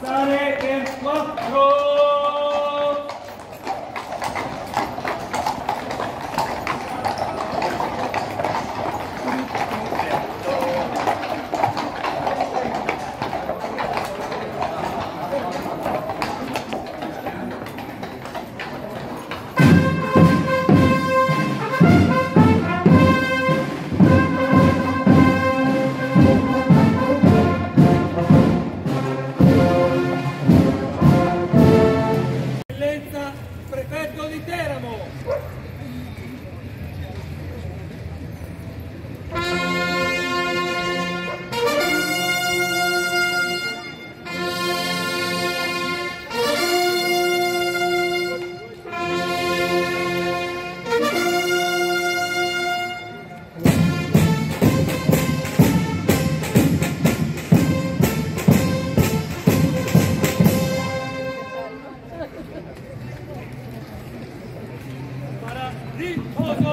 Stare in quattro. prefetto di Teramo. 立特色。